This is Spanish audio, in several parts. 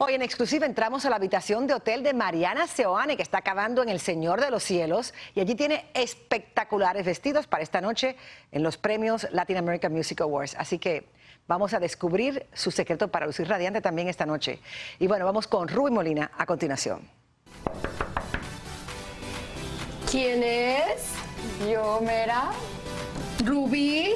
Hoy en exclusiva entramos a la habitación de hotel de Mariana Seoane, que está acabando en El Señor de los Cielos, y allí tiene espectaculares vestidos para esta noche en los premios Latin American Music Awards. Así que vamos a descubrir su secreto para lucir radiante también esta noche. Y bueno, vamos con Ruby Molina a continuación. ¿Quién es? Yo, Mera. ¿Rubí?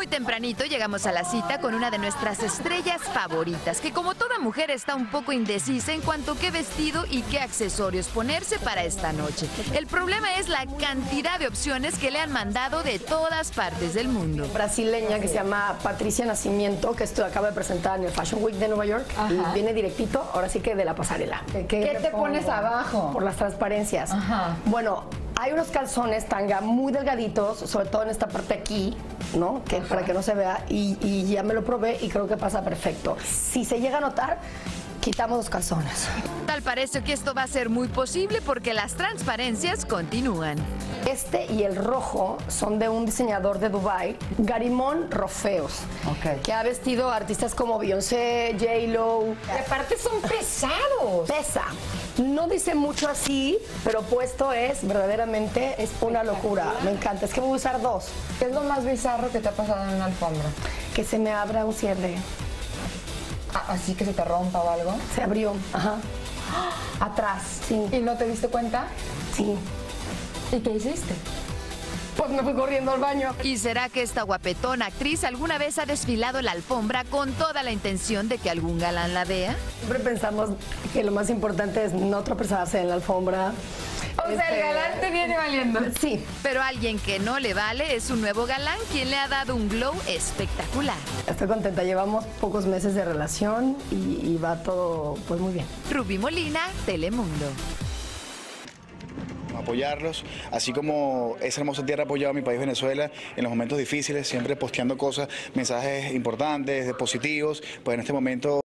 Muy tempranito llegamos a la cita con una de nuestras estrellas favoritas, que como toda mujer está un poco indecisa en cuanto a qué vestido y qué accesorios ponerse para esta noche. El problema es la cantidad de opciones que le han mandado de todas partes del mundo. Brasileña que se llama Patricia Nacimiento, que esto acaba de presentar en el Fashion Week de Nueva York. Y viene directito, ahora sí que de la pasarela. ¿Qué, te pones abajo? Por las transparencias. Bueno, hay unos calzones tanga muy delgaditos, sobre todo en esta parte aquí, ¿no? Que para que no se vea. Y, y ya me lo probé y creo que pasa perfecto. Si se llega a notar, quitamos los calzones. Tal parece que esto va a ser muy posible porque las transparencias continúan. Este y el rojo son de un diseñador de Dubai, Garimón Rofeos, que ha vestido a artistas como Beyoncé, J-Lo. Y aparte son pesados. Pesa. No dice mucho así, pero puesto es verdaderamente es una locura. Me encanta. Es que voy a usar dos. ¿Qué es lo más bizarro que te ha pasado en una alfombra? Que se me abra un cierre. Ah, ¿Así que se te rompa o algo? Se abrió. Ajá. Atrás. Sí. ¿Y no te diste cuenta? Sí. ¿Y qué hiciste? Pues me fui corriendo al baño. ¿Y será que esta guapetona actriz alguna vez ha desfilado la alfombra con toda la intención de que algún galán la vea? Siempre pensamos que lo más importante es no tropezarse en la alfombra. O sea, el Este, galán te viene valiendo. Sí. Pero alguien que no le vale es un nuevo galán quien le ha dado un glow espectacular. Estoy contenta. Llevamos pocos meses de relación y, y va todo pues muy bien. Ruby Molina, Telemundo. Apoyarlos, así como esa hermosa tierra ha apoyado a mi país Venezuela en los momentos difíciles, siempre posteando cosas, mensajes importantes, positivos, pues en este momento